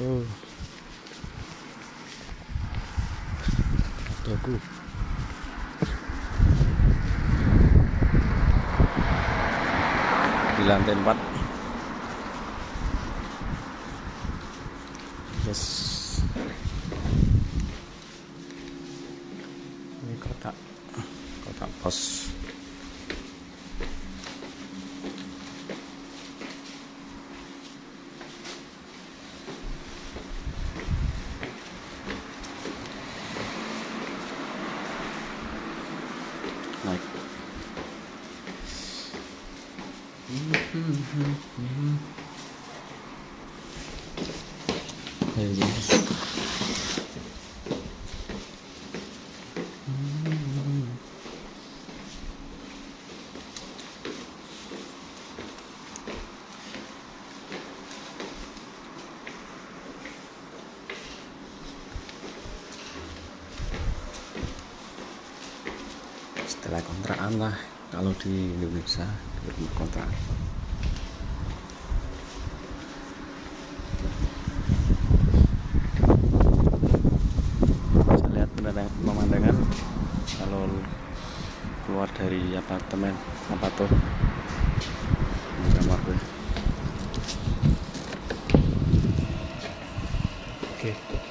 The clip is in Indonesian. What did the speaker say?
di lantai 4 yes. Ini kotak. Kotak pos like mm-hmm. Mm-hmm. Mm-hmm. there it is. setelah kontrakan lah. Kalau di Indonesia di rumah kontrakan. Bisa lihat pemandangan kalau keluar dari apartemen apa tuh? Kamar oke.